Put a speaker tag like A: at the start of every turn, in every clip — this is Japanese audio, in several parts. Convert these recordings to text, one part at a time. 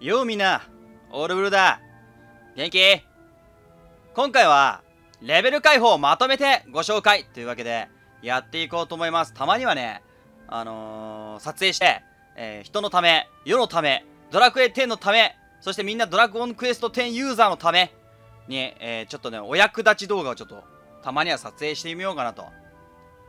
A: ようみんな、オールブルだ。元気？今回は、レベル解放をまとめてご紹介というわけで、やっていこうと思います。たまにはね、あのー、撮影して、えー、人のため、世のため、ドラクエ10のため、そしてみんなドラゴンクエスト10ユーザーのために、えー、ちょっとね、お役立ち動画をちょっと、たまには撮影してみようかなと、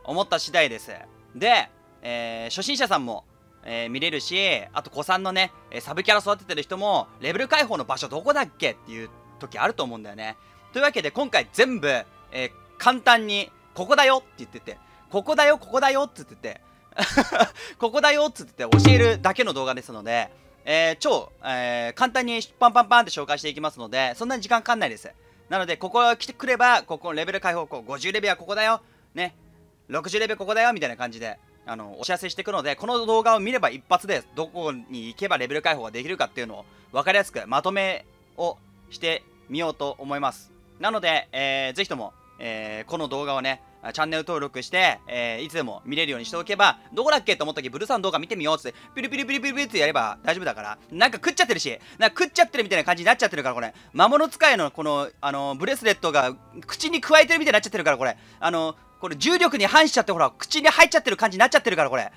A: 思った次第です。で、えー、初心者さんも、えー、見れるし、あと子さんのね、サブキャラ育ててる人も、レベル解放の場所どこだっけっていう時あると思うんだよね。というわけで今回全部、えー、簡単に、ここだよって言ってて、ここだよ、ここだよって言ってて、ここだよって言って教えるだけの動画ですので、えー、超、えー、簡単にパンパンパンって紹介していきますので、そんなに時間かかんないです。なので、ここ来てくれば、ここレベル解放、50レベルはここだよ、ね、60レベルここだよ、みたいな感じで、あの、お知らせしていくので、この動画を見れば一発でどこに行けばレベル解放ができるかっていうのを分かりやすくまとめをしてみようと思います。なので、えー、ぜひとも、えー、この動画をね、チャンネル登録して、えー、いつでも見れるようにしておけば、どこだっけと思った時、ブルさん動画見てみようって、ピリピリピリピリピリってやれば大丈夫だから、なんか食っちゃってるし、なんか食っちゃってるみたいな感じになっちゃってるから、これ。魔物使いのこの、あの、ブレスレットが口に加えてるみたいになっちゃってるから、これ。あの、これ重力に反しちゃって、ほら、口に入っちゃってる感じになっちゃってるから、これ。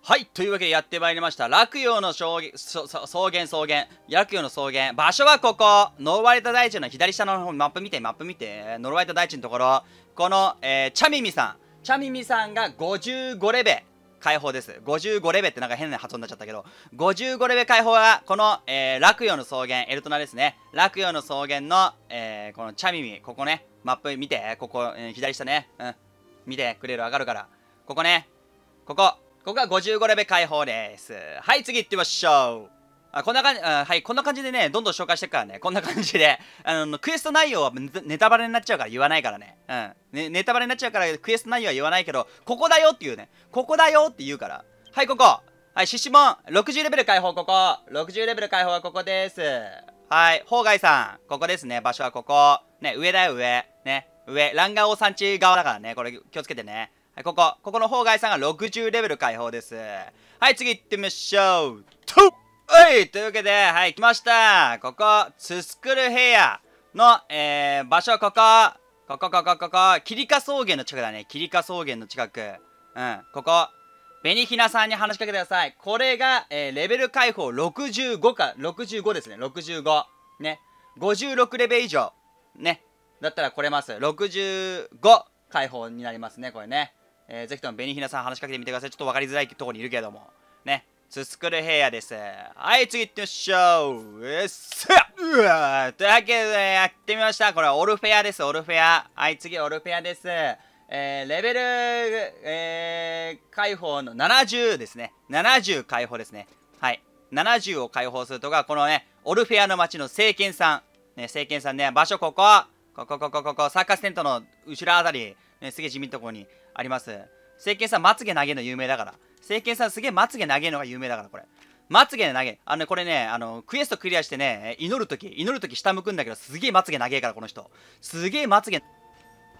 A: はい、というわけでやってまいりました。落葉の草原、草原、草原、落葉の草原。場所はここ。呪われた大地の左下の方、マップ見て、マップ見て。呪われた大地のところ。この、えー、チャミミさん。チャミミさんが55レベ解放です。55レベってなんか変な発音になっちゃったけど、55レベ解放は、この、えー、落葉の草原、エルトナですね。落葉の草原の、えー、このチャミミ、ここね、マップ見て、ここ、えー、左下ね。うん。見てくれるわかるから。ここね。ここ。ここが55レベ解放です。はい、次行ってみましょう。あ、こんな感じ、あはい、こんな感じでね、どんどん紹介していくからね。こんな感じで。あの、クエスト内容はネタバレになっちゃうから言わないからね。うん。ね、ネタバレになっちゃうからクエスト内容は言わないけど、ここだよっていうね。ここだよって言うから。はい、ここ。はい、シシモン。60レベル解放、ここ。60レベル解放はここです。はい、郊外さん。ここですね。場所はここ。ね、上だよ、上。ね、上。ランガオ山地側だからね。これ気をつけてね。はい、ここ。ここの方外さんが60レベル解放です。はい、次行ってみましょう。はい、というわけで、はい、来ました。ここ、ツスクルヘアの、えー、場所、ここ。ここ、ここ、ここ。キリカ草原の近くだね。キリカ草原の近く。うん、ここ。紅ひなさんに話しかけてください。これが、えー、レベル解放65か、65ですね。65。ね。56レベル以上。ね。だったら来れます。65解放になりますね、これね。えー、ぜひとも紅ひなさん話しかけてみてください。ちょっと分かりづらいところにいるけども。ね。ツスクルヘアです。はい、次行ってみましょう。えっさうわというわけで、やってみました。これオルフェアです。オルフェア。はい、次オルフェアです。えー、レベル、えー、解放の70ですね。70解放ですね。はい。70を解放するとか、このね、オルフェアの街の聖剣さん。ね、聖剣さんね、場所ここ。ここ、ここ、ここ、サーカステントの後ろあたり。ね、すげえ地味なところにあります。聖剣さん、まつげ投げるの有名だから。聖剣さん、すげえまつげ投げるのが有名だから、これ。まつげ投げ。あの、これね、あの、クエストクリアしてね、祈るとき、祈るとき下向くんだけど、すげえまつげ投げるから、この人。すげえまつげ。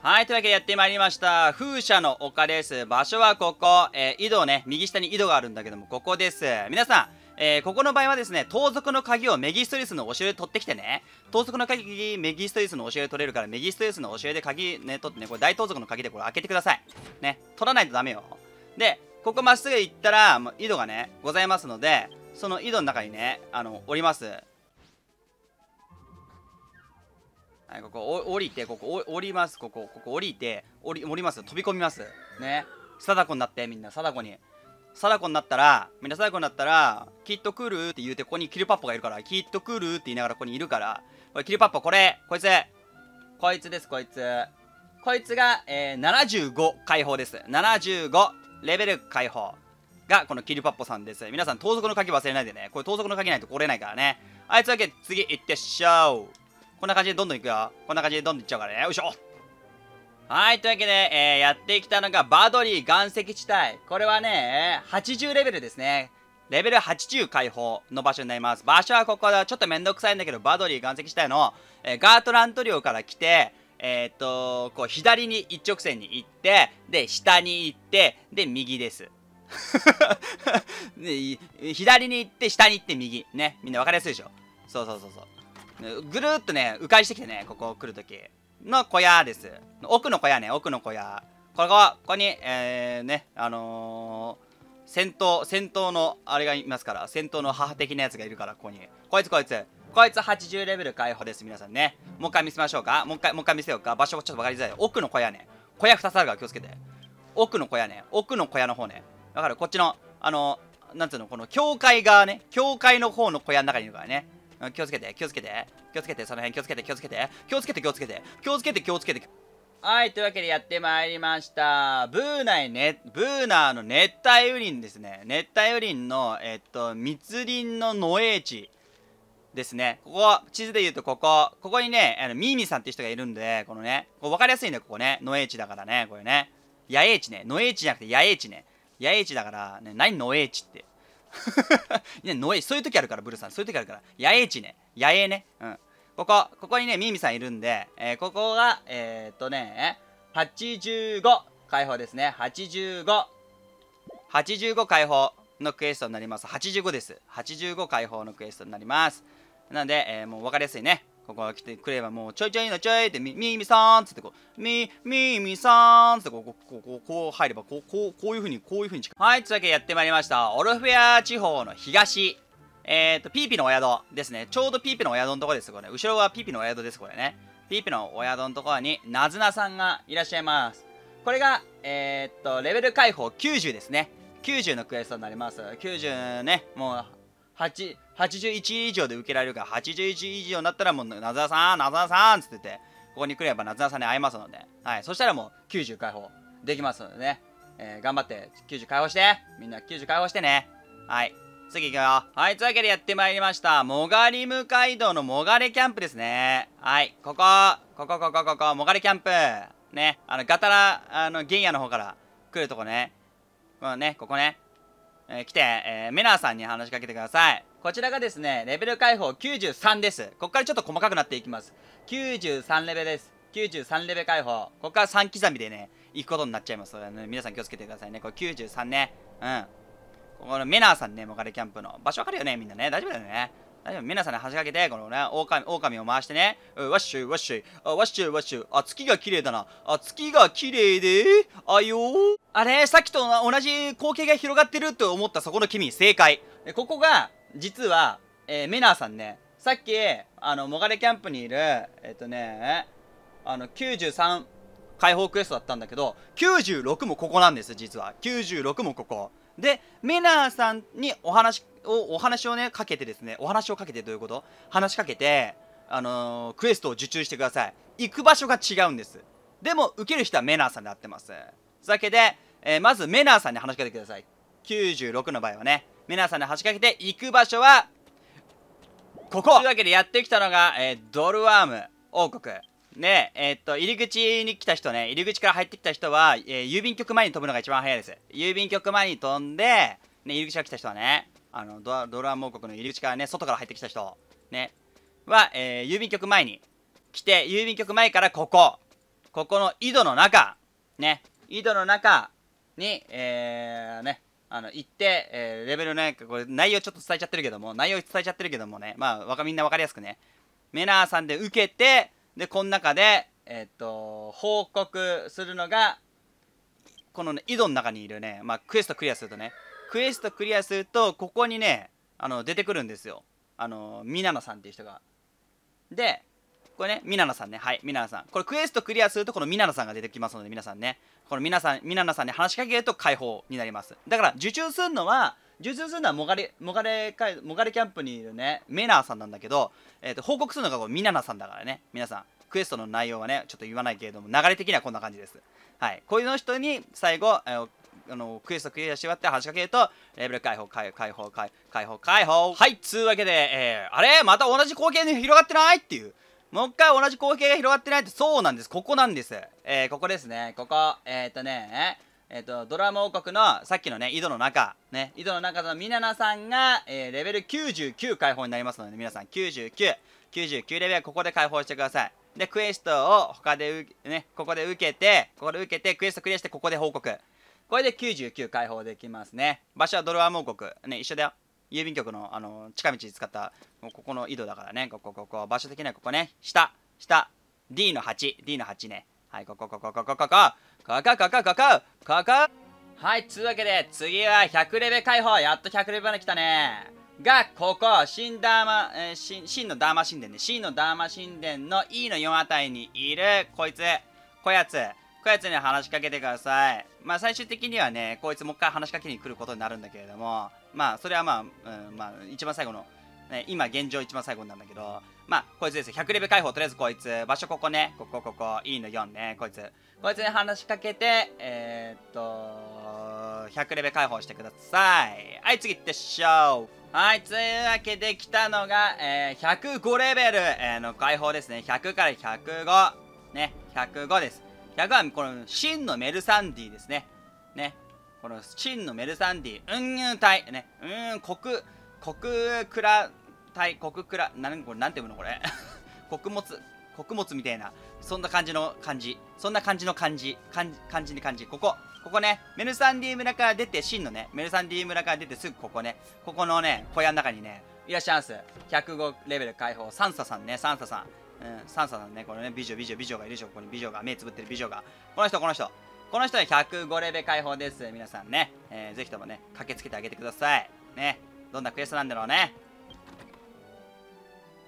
A: はい、というわけでやってまいりました。風車の丘です。場所はここ。えー、井戸ね、右下に井戸があるんだけども、ここです。皆さん、えー、ここの場合はですね、盗賊の鍵をメギストリスのお城で取ってきてね、盗賊の鍵、メギストリスのお城で取れるから、メギストリスのお城で鍵ね、取ってね、これ大盗賊の鍵でこれ開けてください。ね、取らないとダメよ。で、ここまっすぐ行ったら、もう井戸がね、ございますので、その井戸の中にね、あの、降ります。はい、ここ、降りて、ここ、降ります。ここ、ここ降りて、降り、降ります。飛び込みます。ね。貞子になって、みんな、貞子に。貞子になったら、みんな貞子になったら、きっと来るって言うて、ここにキルパッポがいるから、きっと来るって言いながらここにいるから、これキルパッポ、これ、こいつ、こいつです、こいつ。こいつが、えー、75解放です。75レベル解放が、このキルパッポさんです。皆さん、盗賊の鍵忘れないでね。これ盗賊の鍵ないと来れないからね。あいつだけ次行ってしょう。こんな感じでどんどん行くよ。こんな感じでどんどん行っちゃうからね。よいしょ。はい、というわけで、えー、やってきたのがバドリー岩石地帯。これはね、80レベルですね。レベル80解放の場所になります。場所はここだ。ちょっとめんどくさいんだけど、バドリー岩石地帯の、えー、ガートラント領から来て、えー、っと、こう、左に一直線に行って、で、下に行って、で、右です。ね、左に行って下に行って右。ねみんな分かりやすいでしょ？そうそうそうそう。ぐるっとね迂回してきてねここ来るときの小屋です。奥の小屋ね奥の小屋。ここここにえー、ねあのー、戦闘戦闘のあれがいますから戦闘の母的なやつがいるからここに。こいつこいつ。こいつ80レベル解放です皆さんね。もう一回見せましょうか。もう一回もう一回見せようか。場所ちょっと分かりづらい。奥の小屋ね。小屋2つあるから気をつけて。奥の小屋ね。奥の小屋の方ね。だからこっちのあのなんつうのこの教会側ね。教会の方の小屋の中にいるからね。気をつけて気をつけて。気をつけてその辺。気をつけて気をつけて。気をつけて気をつけて。気をつけて気をつけて。はいというわけでやってまいりました。ブーナイねブーナーの熱帯雨林ですね。熱帯雨林のえっと密林の野営地。ですね。ここ、地図で言うとここ、ここにね、あのミーミさんっていう人がいるんで、このね、ここ分かりやすいね、ここね。野営地だからね、これね。野営地ね。野営地じゃなくて野営地ね。野営地だから、ね、何野営地って。ね、野営そういう時あるから、ブルさん。そういう時あるから。野営地ね。野営ね。うん。ここ、ここにね、ミーミさんいるんで、えー、ここが、えー、っとね、85解放ですね。85。85解放のクエストになります。85です。85解放のクエストになります。なんで、えー、もう分かりやすいね。ここが来てくればもうちょいちょいのちょいってみみみさんつってこうみみみさんつってこうこうこうこう入ればこうこうこういうふうにこういうふうにはい。というわけでやってまいりました。オルフェア地方の東。えっ、ー、とピーピのお宿ですね。ちょうどピーピのお宿のところですこれ。後ろはピーピのお宿ですこれね。ピーピのお宿のところになずなさんがいらっしゃいます。これがえー、っとレベル解放90ですね。90のクエストになります。90ねもう8 81以上で受けられるから、81以上になったらもう、なずなさん、なずなさんつってて、ここに来ればなずなさんに会えますので、はい。そしたらもう90解放できますのでね。えー、頑張って90解放して。みんな90解放してね。はい。次行くよ。はい、というわけでやってまいりました。もがりム街道のもがれキャンプですね。はい、ここ、ここ、ここ、ここ、もがれキャンプ。ね、あの、がたら、あの、玄野の方から来るとこね。まあね、ここね。えー、来て、えー、メナーさんに話しかけてください。こちらがですね、レベル解放93です。ここからちょっと細かくなっていきます。93レベルです。93レベル解放。ここから3刻みでね、行くことになっちゃいます。ね、皆さん気をつけてくださいね。これ93ね。うん。このメナーさんね、モカレキャンプの。場所わかるよね、みんなね。大丈夫だよね。大丈夫皆さんね、話しかけて、このね、狼、狼を回してね、ワッシュ、ワッシュ、あ、ワッシュ、ワッシュ、あ、月が綺麗だな。あ、月が綺麗で、あよーあれ、さっきと同じ光景が広がってると思ったそこの君、正解。ここが、実は、えー、メナーさんね、さっき、あの、モガレキャンプにいる、えっ、とね、あの、93、解放クエストだったんだけど、96もここなんです、実は。96もここ。で、メナーさんにお話を、お話をね、かけてですね、お話をかけてどういうこと話しかけて、あのー、クエストを受注してください。行く場所が違うんです。でも、受ける人はメナーさんで会ってます。そわけで、えー、まずメナーさんに話しかけてください。96の場合はね、メナーさんに話しかけて、行く場所は、ここ。というわけでやってきたのが、えー、ドルワーム王国。で、えー、っと、入り口に来た人ね、入り口から入ってきた人は、えー、郵便局前に飛ぶのが一番早いです。郵便局前に飛んで、ね、入り口から来た人はね、あのドドラ王国の入り口からね、外から入ってきた人、ね、は、えー、郵便局前に来て、郵便局前からここ、ここの井戸の中、ね、井戸の中に、えー、ね、あの、行って、えー、レベルね、これ内容ちょっと伝えちゃってるけども、内容伝えちゃってるけどもね、まあ、わかみんなわかりやすくね、メナーさんで受けて、でこの中でえっ、と報告するのがこのね井戸の中にいるねまあクエストクリアするとねクエストクリアするとここにねあの出てくるんですよ。あのミナナさんっていう人が。でこれねミナナさんね。はいミナナさん。これクエストクリアするとこのミナナさんが出てきますので皆さんね。この皆さんミナナさんに話しかけると解放になります。だから受注するのは受注するのはモガレモガレモガレキャンプにいるねメナーさんなんだけど、えーと、報告するのがこうミナナさんだからね。皆さんクエストの内容はねちょっと言わないけれども流れ的にはこんな感じです。はい。こういうの人に最後、えーあのクエストクリアし終わって話しかけるとレベル解放解放解放解放解放。はい。つうわけで、えー、あれまた同じ光景に広がってないっていう。もう一回同じ光景が広がってないってそうなんです。ここなんです。えー、ここですね。ここ。えっ、とねえっ、と、ドラマ王国のさっきのね、井戸の中、ね、井戸の中のミナナさんが、えー、レベル99解放になりますので、皆さん。99、99レベルはここで解放してください。で、クエストを他で、ね、ここで受けて、ここで受けて、クエストクリアして、ここで報告。これで99解放できますね。場所はドルアモ王国。ね一緒だよ。郵便局のあの近道使ったここの井戸だからね。ここここ場所的にはここね。下下。D の 8D の8ね。はいここここここここここ。こここここここはいつうわけで次は100レベ解放。やっと100レベまで来たね。がここ新ダーマ、えー、新新のダーマ神殿ね。新のダーマ神殿の E の4あたりにいるこいつ。こやつ。こやつに話しかけてください。まあ最終的にはねこいつもう一回話しかけに来ることになるんだけれども。まあそれはまあ、うん、まあ一番最後のね、今現状一番最後なんだけど、まあ、こいつですよ。100レベル解放、とりあえずこいつ。場所ここね。ここ、ここ。E の4ね。こいつ。こいつに話しかけて、えー、っと、100レベル解放してください。はい、次行ってしょう。はい、というわけで来たのが、えー、105レベル、えー、の解放ですね。100から105。ね、105です。100はこの真のメルサンディですね。ね。この真のメルサンディ、うんうん体、ね。うん、国、国倉体、国倉、なんこれ、なんていうのこれ？穀物、穀物みたいな、そんな感じの感じ。そんな感じの感じ。感じ、感じに感じ。ここ。ここね、メルサンディ村から出て、真のね、メルサンディ村から出てすぐここね、ここのね、小屋の中にね、いらっしゃいます。105レベル解放、サンサさんね、サンサさん。うん、サンサさんね、このね、美女、美女、美女がいるでしょ、ここに美女が、目つぶってる美女が。この人、この人。この人は105レベ解放です。皆さんね、えー、ぜひともね、駆けつけてあげてください。ね、どんなクエストなんだろうね。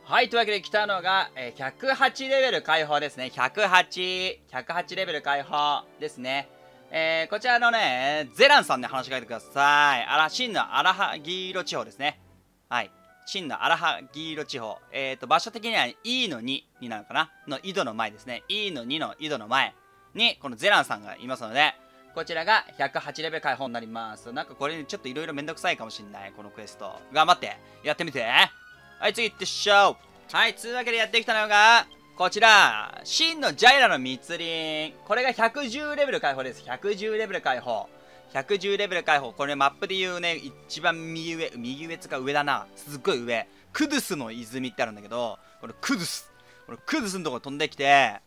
A: はい、というわけで来たのが、えー、108レベル解放ですね。108、108レベル解放ですね。えー、こちらのね、ゼランさんで話しかけてください。あら、真のアラハギーロ地方ですね。はい。真のアラハギーロ地方。えっ、ー、と、場所的には E の2になるかなの井戸の前ですね。E の2の井戸の前に、このゼランさんがいますので、こちらが108レベル解放になります。なんかこれちょっといろいろめんどくさいかもしんない、このクエスト。頑張って、やってみて。はい、次行ってしょう。はい、つうわけでやってきたのが、こちら、真のジャイラの密林。これが110レベル解放です。110レベル解放。110レベル解放。これマップで言うね、一番右上、右上つか上だな。すっごい上。クドゥスの泉ってあるんだけど、このクドゥス。このクドゥスのとこ飛んできて、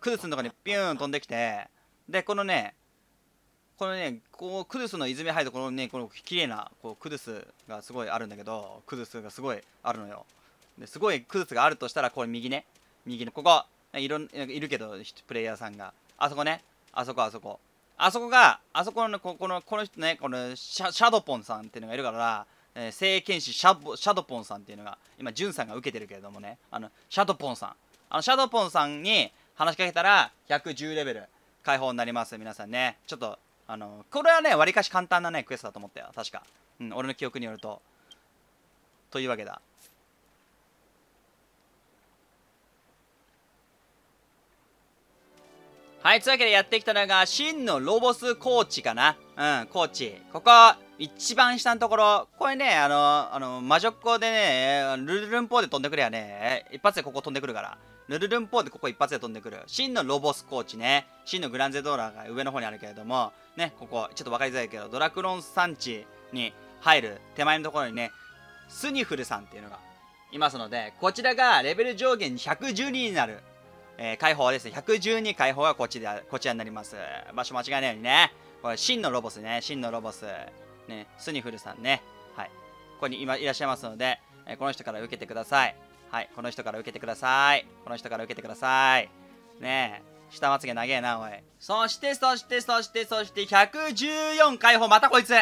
A: クドゥスのとこにピューン飛んできて、で、このね、このね、こう、クドゥスの泉入るとこのね、この綺麗な、こう、クドゥスがすごいあるんだけど、クドゥスがすごいあるのよ。ですごいクドゥスがあるとしたら、これ右ね。右のここ。いろんいるけどプレイヤーさんが。あそこね。あそこあそこ。あそこがあそこのここのこの人ねこのシャシャドポンさんっていうのがいるから、えー、聖剣士シャボシャドポンさんっていうのが今ジュンさんが受けてるけれどもね。あのシャドポンさん。あのシャドポンさんに話しかけたら110レベル解放になります皆さんね。ちょっとあのこれはねわりかし簡単なねクエストだと思ったよ。確か。うん俺の記憶によると。というわけだ。はい、というわけでやってきたのが、真のロボスコーチかな。うん、コーチ。ここ、一番下のところ、これね、あの、あの、魔女っ子でね、ルルルンポーで飛んでくるやね、一発でここ飛んでくるから。ルルルンポーでここ一発で飛んでくる。真のロボスコーチね。真のグランゼドーラーが上の方にあるけれども、ね、ここ、ちょっと分かりづらいけど、ドラクロン産地に入る手前のところにね、スニフルさんっていうのがいますので、こちらがレベル上限112になるえー、解放ですね。112解放がこっちで、こちらになります。場所間違いないようにね。これ、真のロボスね。真のロボス。ね、スニフルさんね。はい。ここに今いらっしゃいますので、えー、この人から受けてください。はい。この人から受けてください。この人から受けてください。ねえ。下まつげ長えな、おい。そして、そして、そして、そして、114解放、またこいつ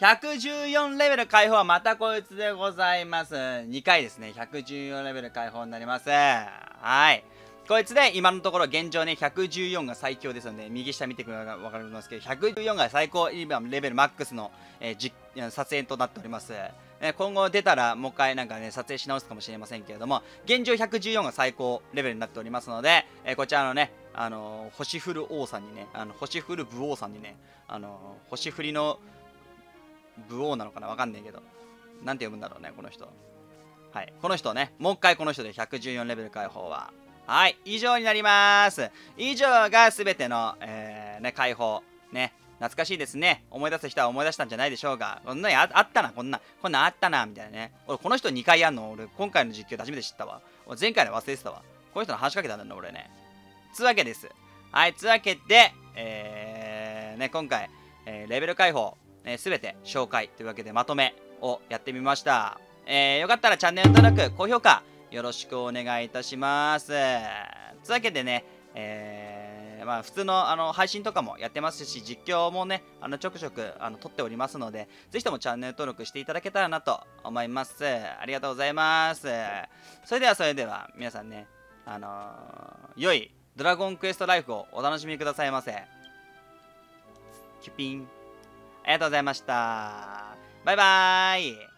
A: 114レベル解放はまたこいつでございます。2回ですね。114レベル解放になります。はい。こいつで今のところ現状ね、114が最強ですので、右下見てくれば分かりますけど、114が最高今レベルマックスの、えー、撮影となっております。え今後出たらもう一回なんかね、撮影し直すかもしれませんけれども、現状114が最高レベルになっておりますので、え、こちらのね、あの、星降る王さんにね、あの星降る武王さんにね、あの、星降りの武王なのかなわかんないけど、なんて読むんだろうね、この人。はい。この人ね、もう一回この人で114レベル解放は、はい、以上になります。以上がすべての、えー、ね、解放。ね、懐かしいですね。思い出す人は思い出したんじゃないでしょうか。こんなにあったな、こんな、こんなんあったな、みたいなね。俺、この人2回やんの、俺、今回の実況初めて知ったわ。俺、前回の忘れてたわ。この人の話しかけたんだね、俺ね。つわけです。はい、つわけで、えー、ね、今回、えーレベル解放、えー、て紹介というわけでまとめをやってみました。えーよかったらチャンネル登録、高評価よろしくお願いいたします。というわけでね、えーまあ、普通のあの配信とかもやってますし、実況もね、あのちょくちょくあの撮っておりますので、ぜひともチャンネル登録していただけたらなと思います。ありがとうございます。それではそれでは、皆さんね、あのー良いドラゴンクエストライフをお楽しみくださいませ。キュピン。ありがとうございました。バイバーイ。